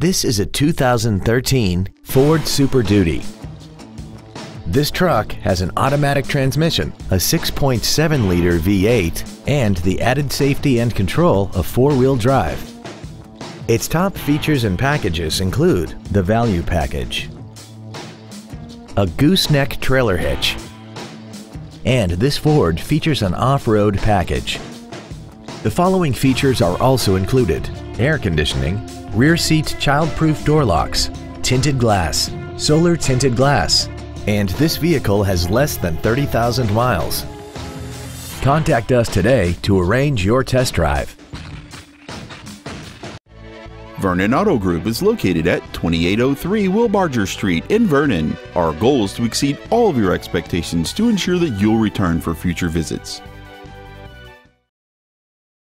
This is a 2013 Ford Super Duty. This truck has an automatic transmission, a 6.7-liter V8, and the added safety and control of four-wheel drive. Its top features and packages include the value package, a gooseneck trailer hitch, and this Ford features an off-road package. The following features are also included. Air conditioning, rear seat child-proof door locks, tinted glass, solar tinted glass, and this vehicle has less than 30,000 miles. Contact us today to arrange your test drive. Vernon Auto Group is located at 2803 Wilbarger Street in Vernon. Our goal is to exceed all of your expectations to ensure that you'll return for future visits.